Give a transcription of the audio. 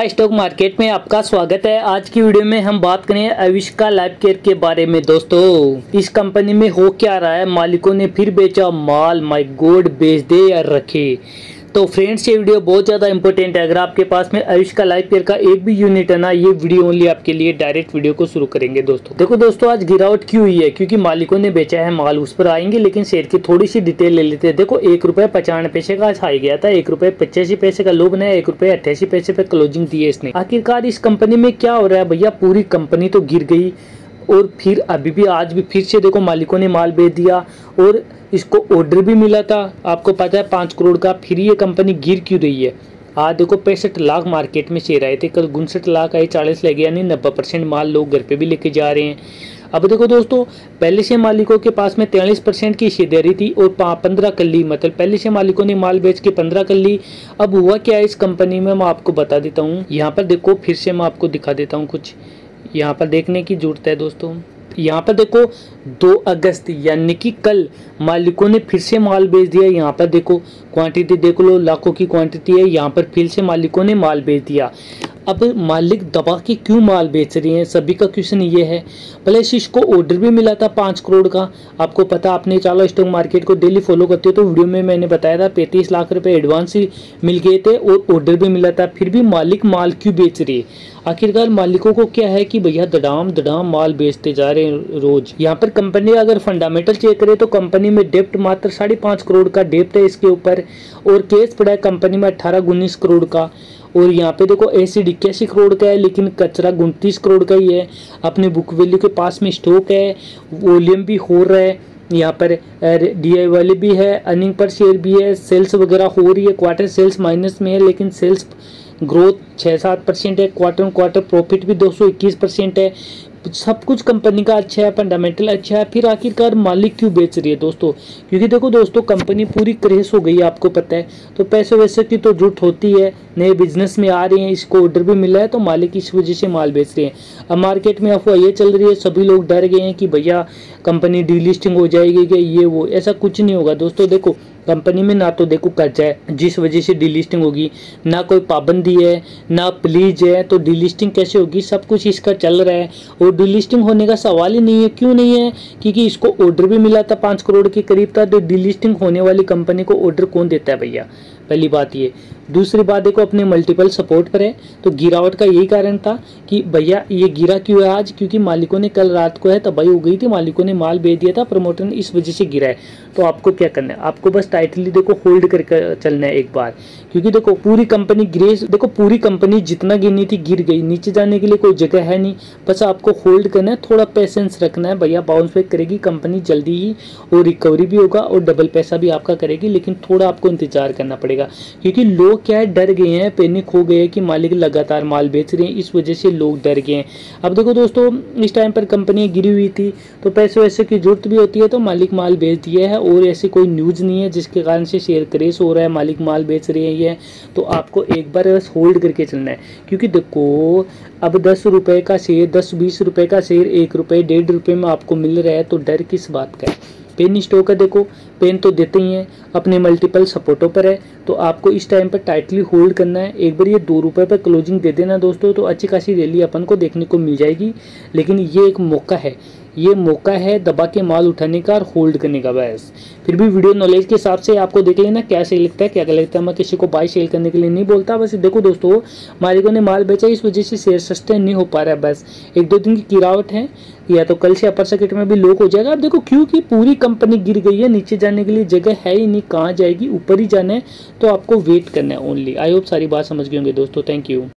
Tata stock market में आपका स्वागत है। आज की वीडियो में हम बात करें अविष्का लाइफ केयर के बारे में। दोस्तों, इस कंपनी में हो क्या रहा है? मालिकों ने फिर बेचा माल। माई गोड बेच दे या रखे। तो फ्रेंड्स ये वीडियो बहुत ज़्यादा इंपॉर्टेंट है। अगर आपके पास में आयुष का लाइफ केयर का एक भी यूनिट है ना, ये वीडियो ओनली आपके लिए डायरेक्ट वीडियो को शुरू करेंगे दोस्तों। देखो दोस्तों, आज गिरावट क्यों हुई है? क्योंकि मालिकों ने बेचा है माल, उस पर आएँगे, लेकिन शेयर की थोड़ी सी डिटेल ले लेते हैं। देखो, एक रुपये पचानवे पैसे का आज हाई गया था, एक रुपये पचासी पैसे का लो बनाया एक रुपये अट्ठासी पैसे पे क्लोजिंग दी है इसने। आखिरकार इस कंपनी में क्या हो रहा है भैया? पूरी कंपनी तो गिर गई। और फिर अभी भी आज भी फिर से देखो मालिकों ने माल बेच दिया और इसको ऑर्डर भी मिला था। आपको पता है पाँच करोड़ का फिर ये कंपनी गिर क्यों रही है? आज देखो पैंसठ लाख मार्केट में शेयर आए थे। कल उनसठ लाख आए, चालीस लगे, यानी नब्बे परसेंट माल लोग घर पे भी लेके जा रहे हैं। अब देखो दोस्तों, पहले से मालिकों के पास में तैंतालीस परसेंट की हिस्सेदारी थी और पंद्रह कर ली मतलब पहले से मालिकों ने माल बेच के पंद्रह कर ली अब हुआ क्या है इस कंपनी में? मैं आपको बता देता हूँ। यहाँ पर देखो, फिर से मैं आपको दिखा देता हूँ कुछ। यहाँ पर देखने की ज़रूरत है दोस्तों। यहाँ पर देखो, दो अगस्त यानी कि कल मालिकों ने फिर से माल बेच दिया। यहाँ पर देखो क्वांटिटी देख लो, लाखों की क्वांटिटी है। यहाँ पर फिर से मालिकों ने माल बेच दिया। अब मालिक दबा के क्यों माल बेच रहे हैं? सभी का क्वेश्चन ये है। प्लस इसको ऑर्डर भी मिला था पाँच करोड़ का। आपको पता, आपने चालो स्टॉक मार्केट को डेली फॉलो करते हो तो वीडियो में मैंने बताया था, पैंतीस लाख रुपए एडवांस ही मिल गए थे और ऑर्डर भी मिला था। फिर भी मालिक माल क्यों बेच रही? है आखिरकार मालिकों को क्या है कि भैया दडाम दडाम माल बेचते जा रहे हैं रोज। यहाँ पर कंपनी अगर फंडामेंटल चेक करे तो कंपनी में डेप्ट मात्र साढ़े पाँच करोड़ का डेप्ट है इसके ऊपर और केस पड़ा है कंपनी में अट्ठारह उन्नीस करोड़ का। और यहाँ पे देखो ए सी इक्यासी करोड़ का है, लेकिन कचरा उनतीस करोड़ का ही है। अपने बुक वैल्यू के पास में स्टॉक है वॉल्यूम भी हो रहा है। यहाँ पर डी आई वाले भी है अर्निंग पर शेयर भी है सेल्स वगैरह हो रही है। क्वार्टर सेल्स माइनस में है, लेकिन सेल्स ग्रोथ छः सात परसेंट है। क्वार्टर क्वार्टर प्रॉफिट भी दो सौ इक्कीस परसेंट है। सब कुछ कंपनी का अच्छा है फंडामेंटल अच्छा है, फिर आखिरकार मालिक क्यों बेच रही है दोस्तों? क्योंकि देखो दोस्तों कंपनी पूरी क्रेस हो गई है, आपको पता है। तो पैसे वैसे की तो जुट होती है, नए बिज़नेस में आ रहे हैं, इसको ऑर्डर भी मिला है तो मालिक इस वजह से माल बेच रहे हैं। अब मार्केट में अफवाह ये चल रही है, सभी लोग डर गए हैं कि भैया कंपनी डीलिस्टिंग हो जाएगी कि ये वो, ऐसा कुछ नहीं होगा। दोस्तों देखो कंपनी में ना तो देखो कर्जा है, जिस वजह से डीलिस्टिंग होगी, ना कोई पाबंदी है, ना प्लीज़ है तो डीलिस्टिंग कैसे होगी? सब कुछ इसका चल रहा है और डीलिस्टिंग होने का सवाल ही नहीं है। क्यों नहीं है? क्योंकि इसको ऑर्डर भी मिला था पाँच करोड़ के करीब था तो डीलिस्टिंग होने वाली कंपनी को ऑर्डर कौन देता है भैया? पहली बात ये। दूसरी बात देखो, अपने मल्टीपल सपोर्ट पर है। तो गिरावट का यही कारण था कि भैया, ये गिरा क्यों है आज? क्योंकि मालिकों ने कल रात को है तबाही हो गई थी, मालिकों ने माल बेच दिया था प्रमोटर ने इस वजह से गिरा है। तो आपको क्या करना है? आपको बस टाइटली देखो होल्ड करके चलना है एक बार। क्योंकि देखो, पूरी कंपनी ग्रेस देखो, पूरी कंपनी जितना गिरनी थी, गिर गई। नीचे जाने के लिए कोई जगह है नहीं। बस आपको होल्ड करना है, थोड़ा पेशेंस रखना है। भैया बाउंस बैक करेगी कंपनी जल्दी ही और रिकवरी भी होगा और डबल पैसा भी आपका करेगी, लेकिन थोड़ा आपको इंतज़ार करना पड़ेगा। क्योंकि लोग क्या है, डर गए हैं, पैनिक हो गए हैं कि मालिक लगातार माल बेच रहे हैं, इस वजह से लोग डर गए हैं। अब देखो दोस्तों, इस टाइम पर कंपनी गिरी हुई थी तो पैसे वैसे की ज़रूरत भी होती है तो मालिक माल बेच दिया है, और ऐसी कोई न्यूज़ नहीं है, जिसके कारण से शेयर क्रेस हो रहा है, मालिक माल बेच रहे हैं ये। तो आपको एक बार बस होल्ड करके चलना है, क्योंकि देखो, अब दस रुपए का शेयर दस बीस रुपए का शेयर एक रुपये डेढ़ रुपये में आपको मिल रहा है तो डर किस बात का है? पेन स्टॉक है देखो। पेन तो देते ही हैं, अपने मल्टीपल सपोर्टों पर है। तो आपको इस टाइम पर टाइटली होल्ड करना है। एक बार ये दो रुपये पर क्लोजिंग दे देना दोस्तों तो अच्छी खासी रैली अपन को देखने को मिल जाएगी। लेकिन ये एक मौका है। ये मौका है दबा के माल उठाने का और होल्ड करने का, बस। फिर भी वीडियो नॉलेज के हिसाब से आपको देख लेना क्या सही लगता है, क्या क्या लगता है। मैं किसी को बाई सेल करने के लिए नहीं बोलता, बस देखो दोस्तों, मालिकों ने माल बेचा, इस वजह से शेयर सस्टेन नहीं हो पा रहा है, बस। एक दो दिन की गिरावट है, या तो कल से अपर सर्किट में भी लोक हो जाएगा। अब देखो, क्योंकि पूरी कंपनी गिर गई है, नीचे जाने के लिए जगह है ही नहीं, कहाँ जाएगी, ऊपर ही जाना है तो आपको वेट करना है ओनली आई होप सारी बात समझ गए होंगे दोस्तों थैंक यू